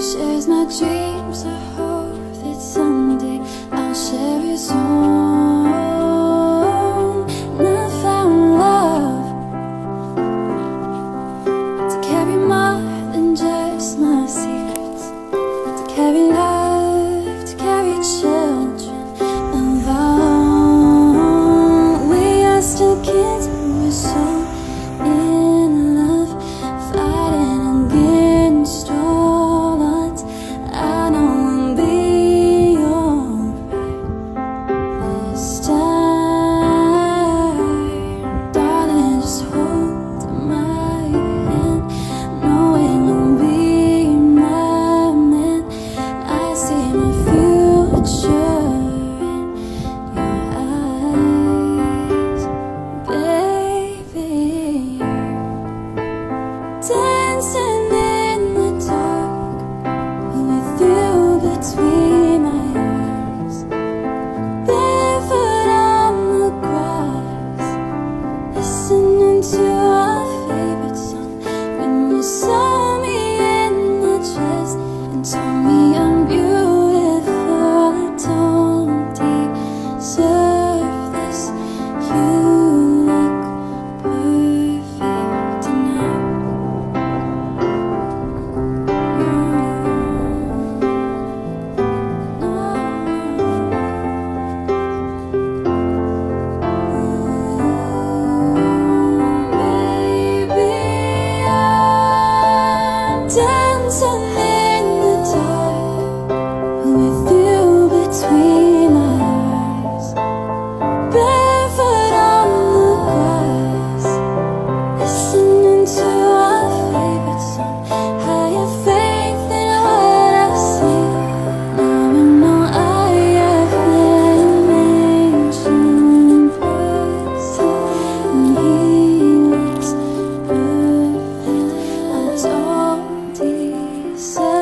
shares my dreams. I hope that someday I'll share your song. 色。